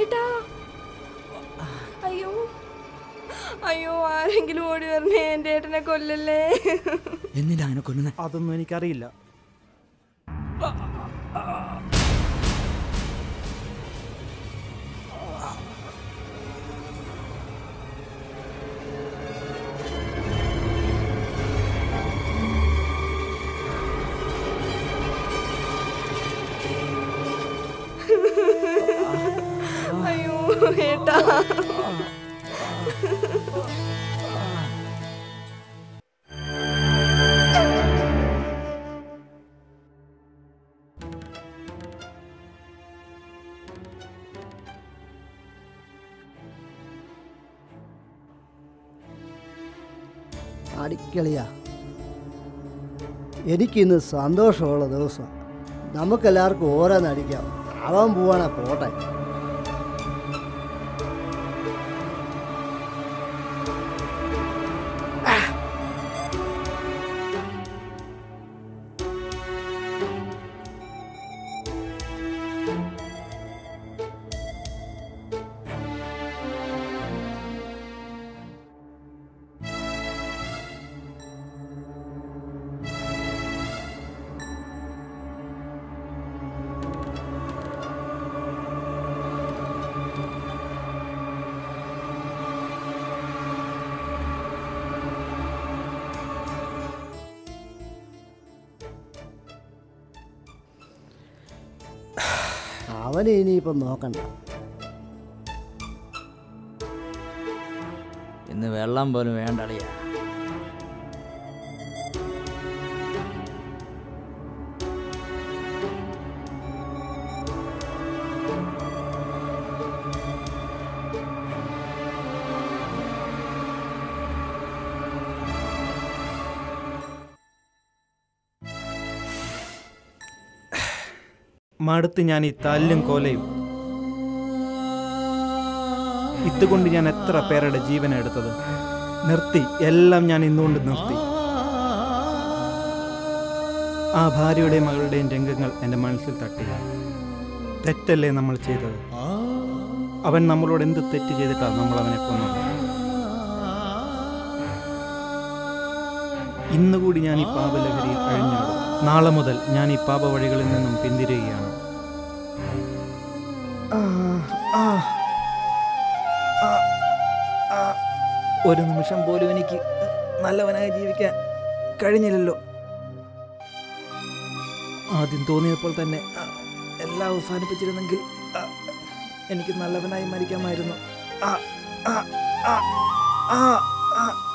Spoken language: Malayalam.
ഏട്ടാ അയ്യോ. അയ്യോ ആരെങ്കിലും ഓടി വരണേ എന്റെ ഏട്ടനെ കൊല്ലല്ലേ? എന്നിട്ട് അങ്ങനെ കൊല്ലുന്നത് അതൊന്നും എനിക്കറിയില്ല. ഏട്ടാ അടിക്കളിയാ എനിക്കിന്ന് സന്തോഷമുള്ള ദിവസം. നമുക്കെല്ലാവർക്കും ഓരോന്ന് അടിക്കാം. അവൻ പോവാണ് പോട്ടെ. അവനെ ഇനിയിപ്പം നോക്കണ്ട. ഇന്ന് വെള്ളം പോലും വേണ്ടളിയാ. മടുത്ത് ഞാൻ ഈ തല്ലും കൊലയും ഇതുകൊണ്ട് ഞാൻ എത്ര പേരുടെ ജീവൻ എടുത്തത്? നിർത്തി എല്ലാം ഞാൻ ഇന്നുകൊണ്ട് നിർത്തി. ആ ഭാര്യയുടെയും മകളുടെയും രംഗങ്ങൾ എന്റെ മനസ്സിൽ തട്ടി. തെറ്റല്ലേ നമ്മൾ ചെയ്തത്? അവൻ നമ്മളോട് എന്ത് തെറ്റ് ചെയ്തിട്ടാണ് നമ്മൾ അവനെ കൊന്നത്? ഇന്നുകൂടി ഞാൻ ഈ പാപലഹരിയിൽ കഴിഞ്ഞാടും നാളെ മുതൽ ഞാൻ ഈ പാപ വഴികളിൽ നിന്നും പിന്തിരിയുകയാണ്. ഒരു നിമിഷം പോലും എനിക്ക് നല്ലവനായി ജീവിക്കാൻ കഴിഞ്ഞില്ലല്ലോ. ആദ്യം തോന്നിയപ്പോൾ തന്നെ എല്ലാം അവസാനിപ്പിച്ചിരുന്നെങ്കിൽ എനിക്ക് നല്ലവനായി മരിക്കാമായിരുന്നു. ആ ആ ആ ആ